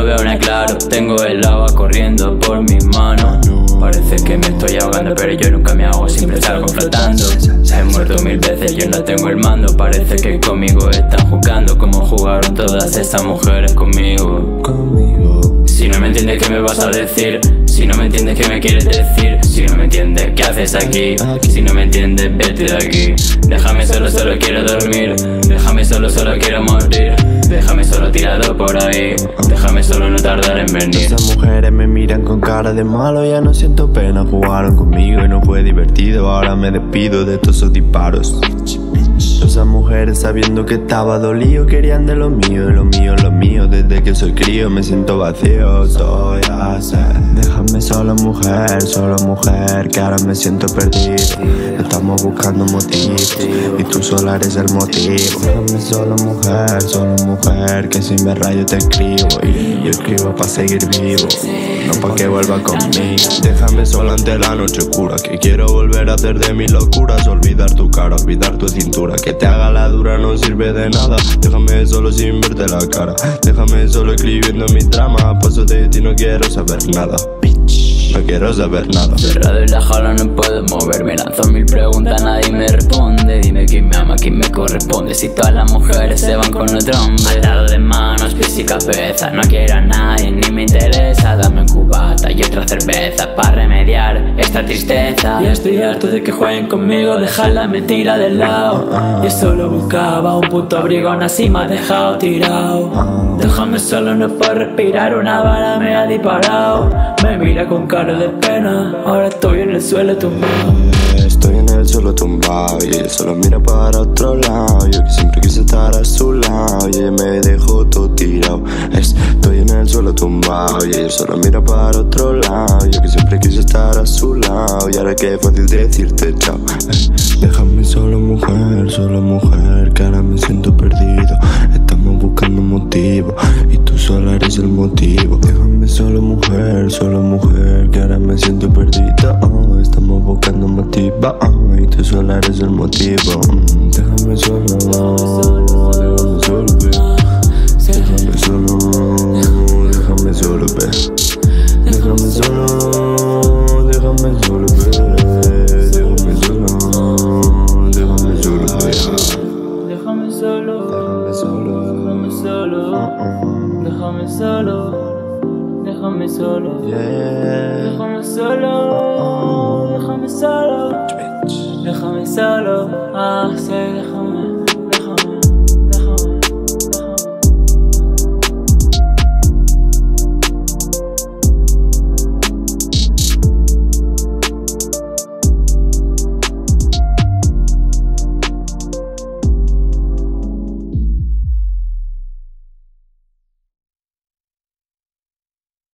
no veo nada claro. Tengo el agua corriendo por mis manos Parece que me estoy ahogando pero yo nunca me hago Siempre salgo flotando. He muerto mil veces, yo no tengo el mando. Parece que conmigo están jugando Como jugaron todas estas mujeres conmigo Si no me entiendes, ¿qué me vas a decir? Si no me entiendes, ¿qué me quieres decir? Si no me entiendes, ¿qué haces aquí? Si no me entiendes, vete de aquí Déjame solo, solo quiero dormir Déjame solo, solo quiero morir Déjame solo tirado por ahí Déjame solo no tardar en venir Esas mujeres me miran con cara de malo Ya no siento pena, jugaron conmigo y no fue divertido Ahora me despido de todos esos disparos esas mujeres sabiendo que estaba dolido Querían de lo mío, lo mío, lo que soy crío me siento vacío Soy así. Déjame solo mujer, solo mujer Que ahora me siento perdido. Estamos buscando motivo Y tú sola eres el motivo. Déjame solo mujer, solo mujer Que si me rayo te escribo. Y yo escribo para seguir vivo No pa' que vuelva conmigo Déjame solo ante la noche oscura Que quiero volver a hacer de mis locuras Olvidar tu cara, olvidar tu cintura. Que te haga la dura no sirve de nada. Déjame solo sin verte la cara. Déjame solo escribiendo mi drama Paso de ti no quiero saber nada. No quiero saber nada. Cerrado en la jaula no puedo moverme. Lanzo mil preguntas, nadie me responde. Dime quién me ama, quién me corresponde. Si todas las mujeres se van con otro hombre. Al lado de manos, pies y cabeza No quiero a nadie, ni me interesa Dame un cubata y otra cerveza Para remediar esta tristeza. Y estoy harto de que jueguen conmigo Dejar la mentira de lado. Yo solo buscaba un puto abrigo Aún así me ha dejado tirado. Déjame solo, no puedo respirar Una bala me ha disparado. Me mira con cara de pena Ahora estoy en el suelo tumbado. Estoy en el suelo tumbado y ella solo mira para otro lado. Yo que siempre quise estar a su lado y ella me dejó todo tirado. Estoy el tumbado y ella solo mira para otro lado. Yo que siempre quise estar a su lado y ahora que es fácil decirte Déjame solo mujer, solo mujer, que ahora me siento perdido. Estamos buscando motivo y tú sola eres el motivo. Déjame solo mujer, solo mujer, que ahora me siento perdida oh, Estamos buscando motivo y tú sola eres el motivo. Déjame solo, Déjame solo, déjame solo. Yeah. Déjame solo, déjame solo. Déjame solo, ah, sí, déjame